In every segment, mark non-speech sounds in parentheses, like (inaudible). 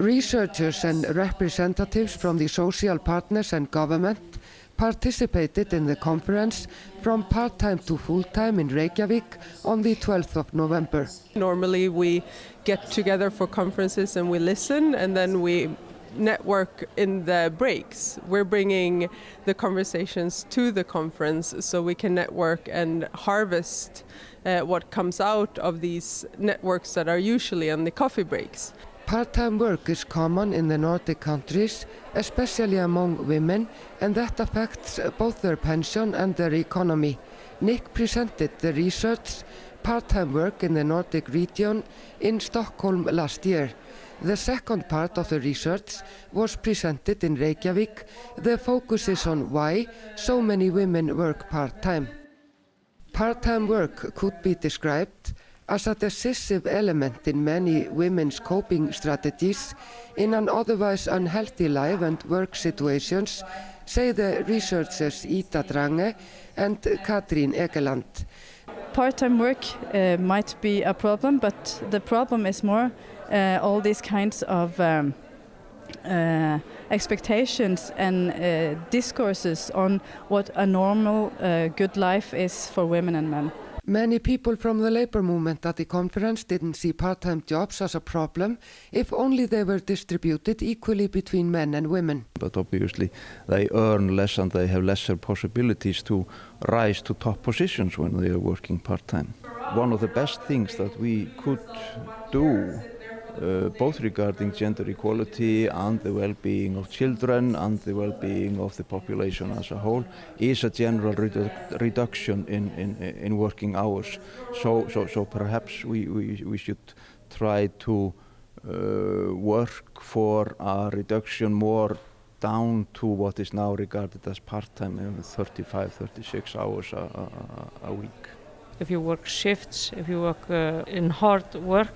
Researchers and representatives from the social partners and government participated in the conference from part-time to full-time in Reykjavik on the 12th of November. Normally we get together for conferences and we listen and then we network in the breaks. We're bringing the conversations to the conference so we can network and harvest uh, what comes out of these networks that are usually on the coffee breaks. Part-time work is common in the Nordic countries, especially among women, and that affects both their pension and their economy. NIKK presented the research part-time work in the Nordic region in Stockholm last year. The second part of the research was presented in Reykjavik. The focus is on why so many women work part-time. Part-time work could be described as a decisive element in many women's coping strategies in an otherwise unhealthy life and work situations, say the researchers Ida Drange and Cathrine Egeland. Part-time work uh, might be a problem, but the problem is more uh, all these kinds of um, uh, expectations and uh, discourses on what a normal, uh, good life is for women and men. Many people from the labor movement at the conference didn't see part-time jobs as a problem if only they were distributed equally between men and women. But obviously they earn less and they have lesser possibilities to rise to top positions when they are working part-time. One of the best things that we could do uh, both regarding gender equality and the well-being of children and the well-being of the population as a whole is a general redu reduction in, in, in working hours. So, so, so perhaps we, we, we should try to uh, work for a reduction more down to what is now regarded as part-time, 35, 36 hours a, a, a, week. If you work shifts, if you work uh, in hard work,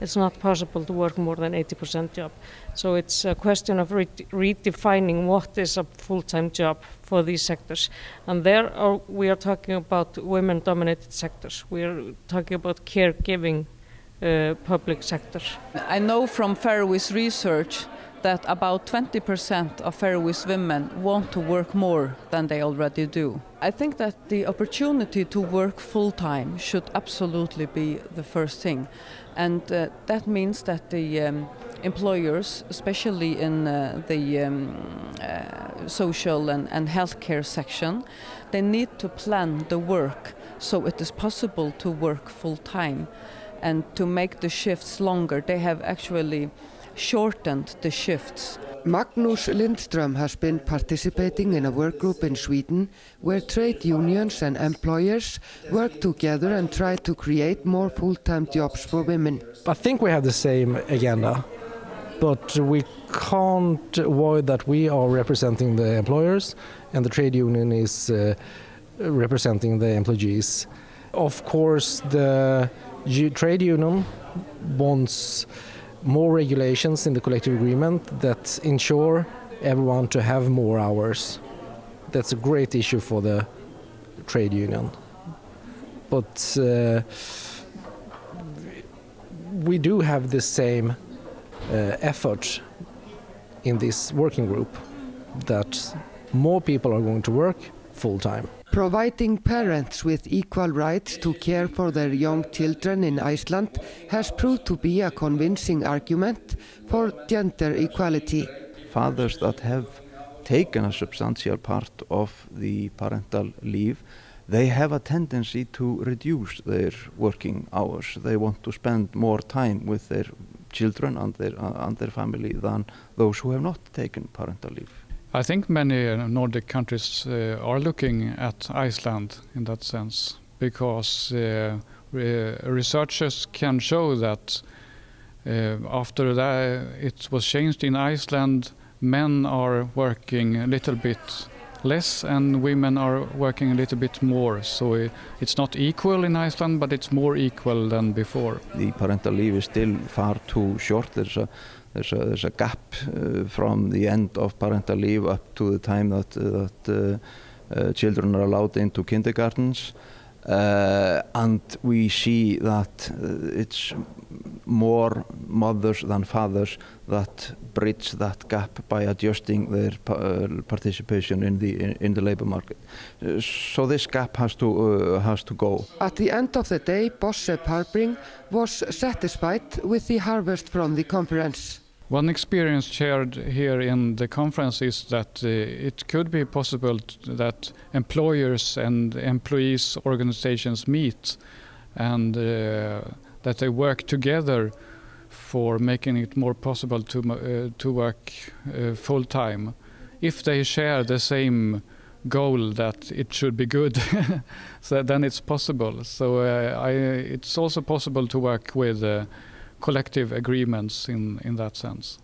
it's not possible to work more than 80% job. So it's a question of re redefining what is a full-time job for these sectors. And there are, we are talking about women-dominated sectors. We are talking about caregiving uh, public sectors. I know from Faroese research that about 20% of Faroese women want to work more than they already do. I think that the opportunity to work full time should absolutely be the first thing. And uh, that means that the um, employers, especially in uh, the um, uh, social and, and healthcare section, they need to plan the work so it is possible to work full time and to make the shifts longer. They have actually shortened the shifts. Magnus Lindström has been participating in a work group in Sweden where trade unions and employers work together and try to create more full-time jobs for women. I think we have the same agenda, but we can't avoid that we are representing the employers and the trade union is uh, representing the employees. Of course, the trade union wants more regulations in the collective agreement that ensure everyone to have more hours. That's a great issue for the trade union. But uh, we do have the same uh, effort in this working group that more people are going to work full time. Providing parents with equal rights to care for their young children in Iceland has proved to be a convincing argument for gender equality. Fathers that have taken a substantial part of the parental leave they have a tendency to reduce their working hours. They want to spend more time with their children and their, uh, and their family than those who have not taken parental leave. I think many uh, Nordic countries uh, are looking at Iceland in that sense because uh, re researchers can show that uh, after that it was changed in Iceland, men are working a little bit less and women are working a little bit more. So it's not equal in Iceland, but it's more equal than before. The parental leave is still far too short. There's a there's a, there's a gap uh, from the end of parental leave up to the time that, that uh, children are allowed into kindergartens. Uh, and we see that uh, it's more mothers than fathers that bridge that gap by adjusting their uh, participation in the in, in the labor market. Uh, so this gap has to uh, has to go. At the end of the day, Bosse Parbring was satisfied with the harvest from the conference. One experience shared here in the conference is that uh, it could be possible that employers and employees organizations meet and uh, that they work together for making it more possible to uh, to work uh, full time if they share the same goal that it should be good (laughs) so then it's possible. So uh, I, it's also possible to work with uh, collective agreements in, in that sense.